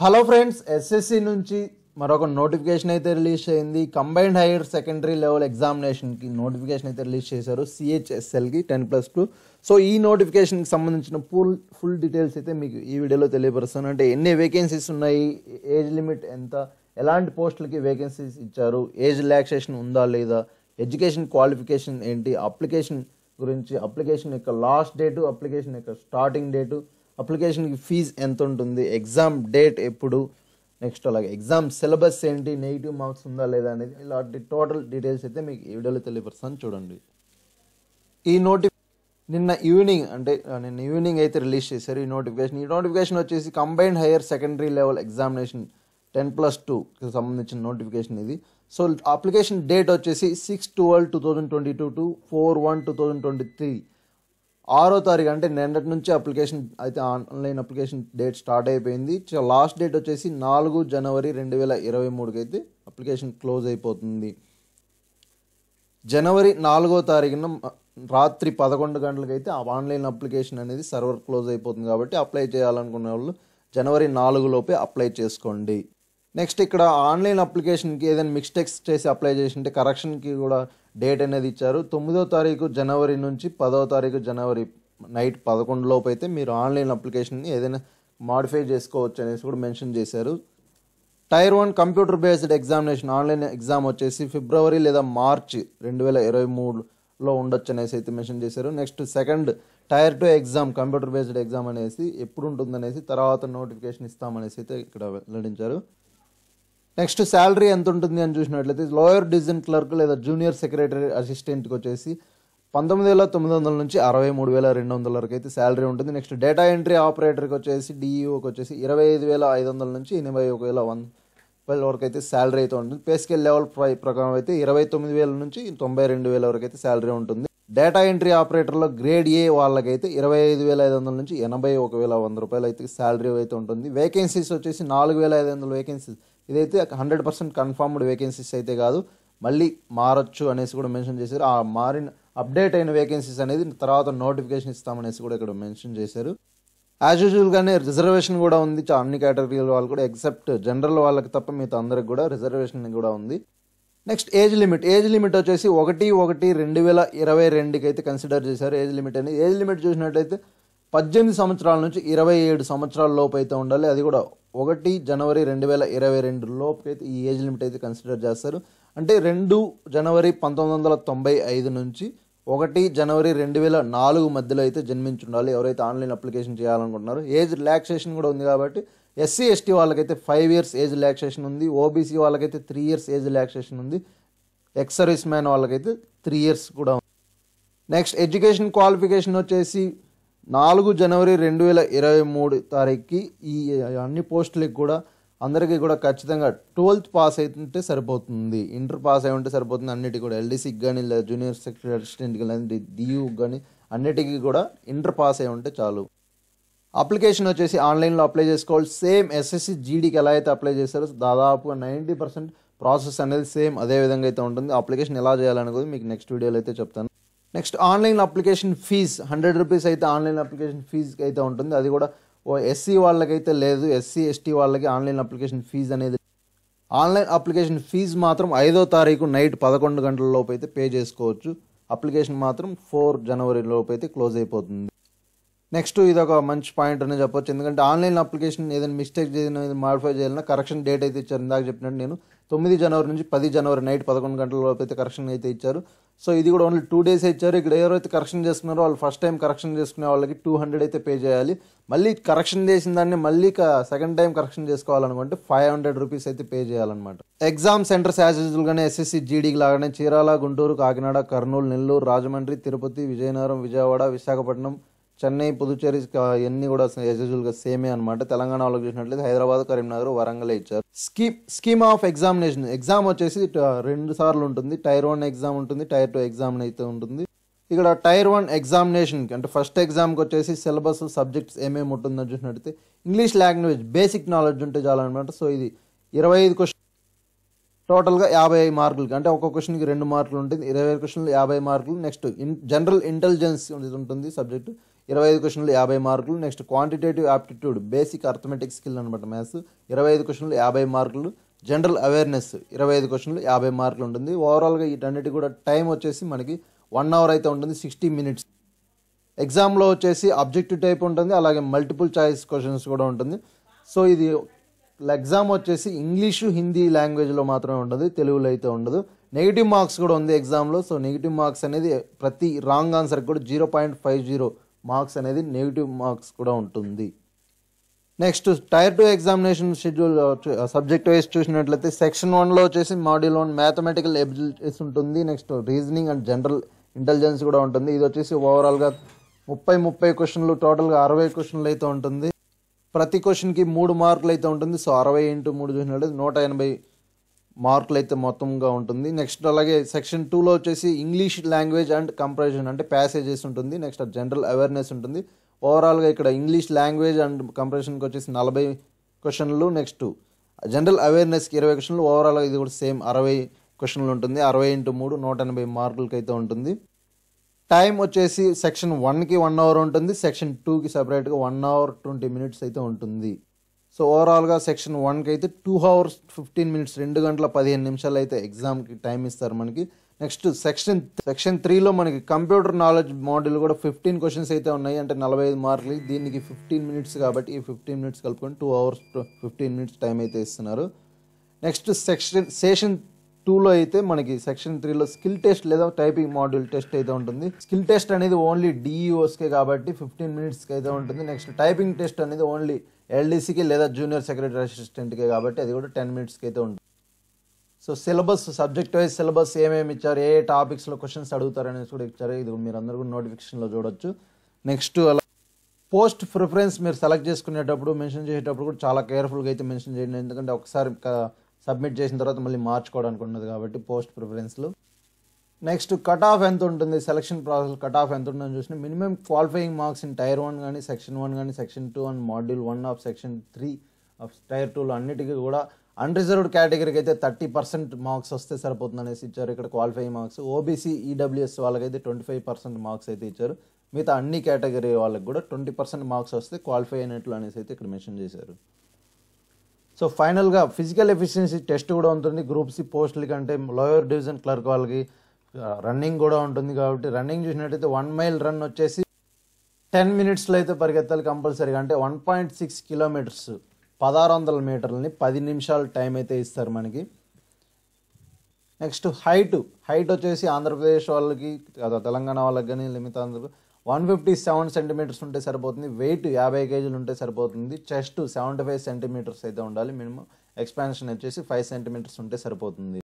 Hello friends SSC నుంచి మరొక notification అయితే రిలీజ్ అయింది. కంబైన్డ్ హైయర్ సెకండరీ లెవెల్ ఎగ్జామినేషన్కి నోటిఫికేషన్ అయితే రిలీజ్ చేశారు. సిహెచ్ఎస్ఎల్కి టెన్ ప్లస్ టూ సో ఈ నోటిఫికేషన్కి సంబంధించిన ఫుల్ ఫుల్ డీటెయిల్స్ అయితే మీకు ఈ వీడియోలో తెలియపరుస్తాను. అంటే ఎన్ని వేకెన్సీస్ ఉన్నాయి ఏజ్ లిమిట్ ఎంత ఎలాంటి పోస్టులకి వేకెన్సీస్ ఇచ్చారు ఏజ్ రిలాక్సేషన్ ఉందా లేదా ఎడ్యుకేషన్ క్వాలిఫికేషన్ ఏంటి అప్లికేషన్ గురించి అప్లికేషన్ యొక్క లాస్ట్ డేటు అప్లికేషన్ యొక్క స్టార్టింగ్ డేటు అప్లికేషన్కి ఫీజు ఎంత ఉంటుంది ఎగ్జామ్ డేట్ ఎప్పుడు? నెక్స్ట్ అలాగే ఎగ్జామ్ సిలబస్ ఏంటి? నెగిటివ్ మార్క్స్ ఉందా లేదా అనేది ఇలాంటి టోటల్ డీటెయిల్స్ అయితే మీకు ఈ వీడియోలో తెలియపరుస్తాను. చూడండి. ఈ నోటి నిన్న ఈవినింగ్ అంటే నిన్న ఈవినింగ్ అయితే రిలీజ్ చేశారు ఈ నోటిఫికేషన్. ఈ నోటిఫికేషన్ వచ్చేసి combined higher secondary level examination ten plus టూకి సంబంధించిన నోటిఫికేషన్ ఇది. సో అప్లికేషన్ డేట్ వచ్చేసి six twelve two thousand twenty two to four one two thousand twenty three. ఆరో తారీఖు అంటే నిన్నటి నుంచి అప్లికేషన్ అయితే ఆన్లైన్ అప్లికేషన్ డేట్ స్టార్ట్ అయిపోయింది. లాస్ట్ డేట్ వచ్చేసి నాలుగు జనవరి రెండు వేల ఇరవై మూడుకి అయితే అప్లికేషన్ క్లోజ్ అయిపోతుంది. జనవరి నాలుగో తారీఖున రాత్రి పదకొండు గంటలకైతే ఆ ఆన్లైన్ అప్లికేషన్ అనేది సర్వర్ క్లోజ్ అయిపోతుంది కాబట్టి అప్లై చేయాలనుకునే వాళ్ళు జనవరి నాలుగు లోపే అప్లై చేసుకోండి. నెక్స్ట్ ఇక్కడ ఆన్లైన్ అప్లికేషన్కి ఏదైనా మిస్టేక్స్ చేసి అప్లై చేసింటే కరెక్షన్కి కూడా డేట్ అనేది ఇచ్చారు. తొమ్మిదో తారీఖు జనవరి నుంచి పదో తారీఖు జనవరి నైట్ పదకొండు లోపు అయితే మీరు ఆన్లైన్ అప్లికేషన్ని ఏదైనా మాడిఫై చేసుకోవచ్చు అనేసి కూడా మెన్షన్ చేశారు. Tier one computer based examination online exam వచ్చేసి ఫిబ్రవరి లేదా మార్చి రెండు వేల ఇరవై మూడులో ఉండొచ్చు అనేసి అయితే మెన్షన్ చేశారు. Next second tier two exam computer based exam అనేసి ఎప్పుడు ఉంటుందనేసి తర్వాత నోటిఫికేషన్ ఇస్తామనేసి అయితే ఇక్కడ వెల్లడించారు. నెక్స్ట్ శాలరీ ఎంత ఉంటుంది అని చూసినట్లయితే లోయర్ డివిజన్ క్లర్క్ లేదా జూనియర్ సెక్రటరీ అసిస్టెంట్కి వచ్చేసి పంతొమ్మిది వేల తొమ్మిది వందల నుంచి అరవై మూడు వేల రెండు వందల వరకు అయితే శాలరీ ఉంటుంది. నెక్స్ట్ డేటా ఎంట్రీ ఆపరేటర్కి వచ్చేసి డిఈఓకి వచ్చేసి ఇరవై ఐదు వేల ఐదు వందల నుంచి ఎనభై ఒక వేల వన్ వేల వరకు అయితే శాలరీ అయితే ఉంటుంది. పే స్కేల్ లెవెల్ ప్రై ప్రకారం అయితే ఇరవై తొమ్మిది వేల నుంచి తొంభై రెండు వేల వరకు అయితే శాలరీ ఉంటుంది. డేటా ఎంట్రీ ఆపరేటర్లో గ్రేడ్ ఏ వాళ్ళకైతే ఇరవై ఐదు వేల ఐదు వందల నుంచి ఎనభై ఒక వేల వంద రూపాయలు అయితే శాలరీ అయితే ఉంటుంది. వేకెన్సీస్ వచ్చేసి నాలుగు వేల ఐదు వందల వేకెన్సీస్ ఇదైతే హండ్రెడ్ పర్సెంట్ కన్ఫర్మ్డ్ వేకెన్సీస్ అయితే కాదు మళ్ళీ మారచ్చు అనేసి కూడా మెన్షన్ చేశారు. ఆ మారిన అప్డేట్ అయిన వేకెన్సీస్ అనేది తర్వాత నోటిఫికేషన్ ఇస్తామనేసి కూడా ఇక్కడ మెన్షన్ చేశారు. యాజ్ యూజువల్గానే రిజర్వేషన్ కూడా ఉంది. అన్ని కేటగిరీల వాళ్ళు కూడా ఎక్సెప్ట్ జనరల్ వాళ్ళకి తప్ప మిగతా అందరికి కూడా రిజర్వేషన్ కూడా ఉంది. Next age limit age limit వచ్చేసి ఒకటి ఒకటి రెండు వేల ఇరవై రెండుకి అయితే కన్సిడర్ చేశారు ఏజ్ లిమిట్ అనేది. ఏజ్ లిమిట్ చూసినట్టయితే పద్దెనిమిది సంవత్సరాల నుంచి ఇరవై ఏడు సంవత్సరాల లోపు అయితే ఉండాలి. అది కూడా ఒకటి జనవరి రెండు వేల ఇరవై రెండు లోపు అయితే ఈ ఏజ్ లిమిట్ అయితే కన్సిడర్ చేస్తారు. అంటే రెండు జనవరి పంతొమ్మిది వందల తొంభై ఐదు నుంచి ఒకటి జనవరి రెండు వేల నాలుగు మధ్యలో అయితే జన్మించుండాలి. ఎవరైతే ఆన్లైన్ అప్లికేషన్ చేయాలనుకుంటున్నారో ఏజ్ రిలాక్సేషన్ కూడా ఉంది కాబట్టి ఎస్సీ ఎస్టీ వాళ్ళకైతే ఫైవ్ ఇయర్స్ ఏజ్ రిలాక్సేషన్ ఉంది. ఓబీసీ వాళ్ళకైతే త్రీ ఇయర్స్ ఏజ్ రిలాక్సేషన్ ఉంది. ఎక్స్ సర్వీస్ మ్యాన్ వాళ్ళకైతే త్రీ ఇయర్స్ కూడా ఉంది. నెక్స్ట్ ఎడ్యుకేషన్ క్వాలిఫికేషన్ వచ్చేసి నాలుగు జనవరి రెండు వేల ఇరవై మూడు తారీఖుకి ఈ అన్ని పోస్టులకి కూడా అందరికీ కూడా ఖచ్చితంగా ట్వెల్త్ పాస్ అయితే సరిపోతుంది. ఇంటర్ పాస్ అయి ఉంటే సరిపోతుంది. అన్నిటికీ కూడా ఎల్డీసీకి కానీ లేదా జూనియర్ సెక్రటరీ అసిస్టెంట్కి కానీ డియూకి కానీ అన్నిటికీ కూడా ఇంటర్ పాస్ అయి ఉంటే చాలు. అప్లికేషన్ వచ్చేసి ఆన్లైన్లో అప్లై చేసుకోవాలి. సేమ్ ఎస్ఎస్సి జీడీకి ఎలా అయితే అప్లై చేస్తారో దాదాపుగా నైంటీ పర్సెంట్ ప్రాసెస్ అనేది సేమ్ అదే విధంగా అయితే ఉంటుంది. అప్లికేషన్ ఎలా చేయాలని మీకు నెక్స్ట్ వీడియోలో అయితే చెప్తాను. Next online application fee hundred rupees అయితే ఆన్లైన్ అప్లికేషన్ ఫీజ్కి అయితే ఉంటుంది. అది కూడా ఓ ఎస్సీ వాళ్ళకైతే లేదు ఎస్సీ ఎస్టీ వాళ్ళకి ఆన్లైన్ అప్లికేషన్ ఫీజ్ అనేది ఆన్లైన్ అప్లికేషన్ ఫీజు మాత్రం ఐదో తారీఖు నైట్ పదకొండు గంటల లోపు అయితే పే చేసుకోవచ్చు. అప్లికేషన్ మాత్రం ఫోర్ జనవరి లోపు అయితే క్లోజ్ అయిపోతుంది. నెక్స్ట్ ఇది ఒక మంచి పాయింట్ అనేది చెప్పొచ్చు. ఎందుకంటే ఆన్లైన్ అప్లికేషన్ ఏదైనా మిస్టేక్ చేసిన మాడిఫై చేయాలన్నా కరెక్షన్ డేట్ అయితే ఇచ్చారు. ఇందాక చెప్పినట్టు నేను తొమ్మిది జనవరి నుంచి పది జనవరి నైట్ పదకొండు గంటల లోపు అయితే కరెక్షన్ అయితే ఇచ్చారు. సో ఇది కూడా ఓన్లీ టూ డేస్ ఇచ్చారు. ఇక్కడ ఎవరైతే కరెక్షన్ చేసుకున్నారో వాళ్ళు ఫస్ట్ టైం కరెక్షన్ చేసుకునే వాళ్ళకి టూ హండ్రెడ్ అయితే పే చేయాలి. మళ్ళీ కరెక్షన్ చేసిన దాన్ని మళ్ళీ సెకండ్ టైం కరెక్షన్ చేసుకోవాలనుకుంటే ఫైవ్ హండ్రెడ్ రూపీస్ అయితే పే చేయాలన్నమాట. ఎగ్జామ్ సెంటర్స్ యాజ్ యూజువల్గానే ఎస్ఎస్సి జీడీకి లాగానే చీరాల గుంటూరు కాకినాడ కర్నూలు నెల్లూరు రాజమండ్రి తిరుపతి విజయనగరం విజయవాడ విశాఖపట్నం చెన్నై పుదుచ్చేరి ఇవన్నీ కూడా యూజువల్గా సేమే అనమాట తెలంగాణ వాళ్ళకి చూసినట్లయితే హైదరాబాద్ కరీంనగర్ వరంగల్ ఇచ్చారు. Scheme scheme of examination. Exam వచ్చేసి రెండు సార్లు ఉంటుంది. టైర్ వన్ ఎగ్జామ్ ఉంటుంది టైర్ టూ ఎగ్జామ్ అయితే ఉంటుంది. ఇక్కడ టైర్ వన్ ఎగ్జామినేషన్కి అంటే ఫస్ట్ ఎగ్జామ్కి వచ్చేసి సిలబస్ సబ్జెక్ట్స్ ఏమేమి ఉంటుందని చూసినట్టయితే ఇంగ్లీష్ లాంగ్వేజ్ బేసిక్ నాలెడ్జ్ ఉంటే చాలన్నమాట. సో ఇది ఇరవై ఐదు క్వశ్చన్ టోటల్గా యాభై మార్కులకి అంటే ఒక్కొక్క క్వశ్చన్కి రెండు మార్కులు ఉంటుంది. ఇరవై ఐదు క్వశ్చన్లు యాభై మార్కులు. నెక్స్ట్ ఇన్ జనరల్ ఇంటెలిజెన్స్ ఉంటుంది సబ్జెక్టు. ఇరవై ఐదు క్వశ్చన్లు యాభై మార్కులు. Next quantitative aptitude basic arithmetic skill అనమాట మ్యాథ్స్ ఇరవై ఐదు క్వశ్చన్లు యాభై మార్కులు. జనరల్ అవేర్నెస్ ఇరవై ఐదు క్వశ్చన్లు యాభై మార్కులు ఉంటుంది. ఓవరాల్గా వీటన్నిటి కూడా టైం వచ్చేసి మనకి వన్ అవర్ అయితే ఉంటుంది సిక్స్టీ మినిట్స్ ఎగ్జామ్లో వచ్చేసి అబ్జెక్టివ్ టైప్ ఉంటుంది అలాగే మల్టిపుల్ చాయిస్ క్వశ్చన్స్ కూడా ఉంటుంది. సో ఇది ఎగ్జామ్ వచ్చేసి ఇంగ్లీషు హిందీ లాంగ్వేజ్లో మాత్రమే ఉంటుంది తెలుగులో అయితే ఉండదు. నెగిటివ్ మార్క్స్ కూడా ఉంది ఎగ్జామ్లో సో నెగిటివ్ మార్క్స్ అనేది ప్రతి రాంగ్ ఆన్సర్కి కూడా zero point five zero marks అనేది నెగిటివ్ మార్క్స్ కూడా ఉంటుంది. Next tier two examination schedule subject wise చూసినట్లయితే సెక్షన్ వన్లో వచ్చేసి మాడ్యూల్ వన్ మ్యాథమెటికల్ ఎబిలిటీస్ ఉంటుంది. Next reasoning and general intelligence కూడా ఉంటుంది. ఇది వచ్చేసి ఓవరాల్గా ముప్పై ముప్పై క్వశ్చన్లు టోటల్గా అరవై క్వశ్చన్లు అయితే ఉంటుంది. ప్రతి క్వశ్చన్కి మూడు మార్కులు అయితే ఉంటుంది. సో అరవై ఇంటూ మూడు చూసినట్లయితే నూట ఎనభై మార్కులు అయితే మొత్తంగా ఉంటుంది. నెక్స్ట్ అలాగే సెక్షన్ టూలో వచ్చేసి ఇంగ్లీష్ లాంగ్వేజ్ అండ్ కంపారిజన్ అంటే ప్యాసేజెస్ ఉంటుంది. నెక్స్ట్ జనరల్ అవేర్నెస్ ఉంటుంది. ఓవరాల్గా ఇక్కడ ఇంగ్లీష్ లాంగ్వేజ్ అండ్ కంపారిజన్కి వచ్చేసి నలభై క్వశ్చన్లు నెక్స్ట్ జనరల్ అవేర్నెస్కి ఇరవై క్వశ్చన్లు ఓవరాల్గా ఇది కూడా సేమ్ అరవై క్వశ్చన్లు ఉంటుంది. అరవై ఇంటూ మూడు నూట ఎనభై మార్కులకి అయితే ఉంటుంది. టైం వచ్చేసి సెక్షన్ వన్కి వన్ అవర్ ఉంటుంది. సెక్షన్ టూకి సపరేట్గా వన్ అవర్ ట్వంటీ మినిట్స్ అయితే ఉంటుంది. సో ఓవరాల్గా సెక్షన్ వన్కి అయితే టూ అవర్స్ ఫిఫ్టీన్ మినిట్స్ రెండు గంటల పదిహేను నిమిషాలు అయితే ఎగ్జామ్కి టైం ఇస్తారు మనకి. నెక్స్ట్ సెక్షన్ సెక్షన్ త్రీలో మనకి కంప్యూటర్ నాలెడ్జ్ మోడల్ కూడా ఫిఫ్టీన్ క్వశ్చన్స్ అయితే ఉన్నాయి. అంటే నలభై ఐదు మార్కులు దీనికి ఫిఫ్టీన్ మినిట్స్ కాబట్టి ఈ ఫిఫ్టీన్ మినిట్స్ కలుపుకొని two hours fifteen minutes time అయితే ఇస్తున్నారు. నెక్స్ట్ సెక్షన్ సెషన్ టూలో అయితే మనకి సెక్షన్ త్రీలో స్కిల్ టెస్ట్ లేదా టైపింగ్ మాడ్యూల్ టెస్ట్ అయితే ఉంటుంది. స్కిల్ టెస్ట్ అనేది ఓన్లీ డిఈఓస్కే కాబట్టి ఫిఫ్టీన్ మినిట్స్కి అయితే ఉంటుంది. నెక్స్ట్ టైపింగ్ టెస్ట్ అనేది ఓన్లీ ఎల్డీసీకి లేదా జూనియర్ సెక్రటరీ అసిస్టెంట్కే కాబట్టి అది కూడా టెన్ మినిట్స్కి అయితే ఉంటుంది. So syllabus subject wise syllabus ఏమేమి ఇచ్చారు ఏ టాపిక్స్లో క్వశ్చన్స్ అడుగుతారు అనేసి కూడా ఇచ్చారు. ఇది మీరు అందరూ కూడా నోటిఫికేషన్లో చూడొచ్చు. నెక్స్ట్ అలా పోస్ట్ ప్రిఫరెన్స్ మీరు సెలెక్ట్ చేసుకునేటప్పుడు మెన్షన్ చేసేటప్పుడు కూడా చాలా కేర్ఫుల్గా అయితే మెన్షన్ చేయండి. ఎందుకంటే ఒకసారి సబ్మిట్ చేసిన తర్వాత మళ్ళీ మార్చుకోవడానికి ఉన్నది కాబట్టి పోస్ట్ ప్రిఫరెన్స్లో నెక్స్ట్ కట్ ఆఫ్ ఎంత ఉంటుంది? సెలక్షన్ ప్రాసెస్ కట్ ఆఫ్ ఎంత ఉంటుందని చూసిన minimum qualifying marks in tier one కానీ సెక్షన్ వన్ కానీ section two and module one of section three of tier టూలో అన్నిటికీ కూడా అన్రిజర్వ్డ్ కేటగిరీకి అయితే థర్టీ పర్సెంట్ మార్క్స్ వస్తే సరిపోతుంది అనేసి ఇచ్చారు. ఇక్కడ క్వాలిఫైయింగ్ మార్క్స్ ఓబీసీ ఈడబ్ల్యూఎస్ వాళ్ళకైతే ట్వంటీ ఫైవ్ పర్సెంట్ మార్క్స్ అయితే ఇచ్చారు. మిగతా అన్ని కేటగిరీ వాళ్ళకి కూడా ట్వంటీ పర్సెంట్ మార్క్స్ వస్తే క్వాలిఫై అయినట్లు అనేసి అయితే ఇక్కడ మెన్షన్ చేశారు. సో ఫైనల్గా ఫిజికల్ ఎఫిషియన్సీ టెస్ట్ కూడా ఉంటుంది. గ్రూప్ సి పోస్టులకి అంటే లోయర్ డివిజన్ క్లర్క్ వాళ్ళకి రన్నింగ్ కూడా ఉంటుంది కాబట్టి రన్నింగ్ చూసినట్టయితే వన్ మైల్ రన్ వచ్చేసి టెన్ మినిట్స్లో అయితే పరిగెత్తాలి కంపల్సరీగా అంటే వన్ పాయింట్ సిక్స్ కిలోమీటర్స్ పదహారు వందల మీటర్లని పది నిమిషాలు టైం అయితే ఇస్తారు మనకి. నెక్స్ట్ హైట్ హైట్ వచ్చేసి ఆంధ్రప్రదేశ్ వాళ్ళకి తెలంగాణ వాళ్ళకి కానీ మిగతా Andhra Pradesh one fifty seven centimetres ఉంటే సరిపోతుంది వెయిట్ యాభై కేజీలు ఉంటే సరిపోతుంది చెస్ట్ సెవెంటీ ఫైవ్ సెంటీమీటర్స్ అయితే ఉండాలి మినిమం ఎక్స్పాన్షన్ వచ్చేసి ఫైవ్ సెంటీమీటర్స్ ఉంటే సరిపోతుంది.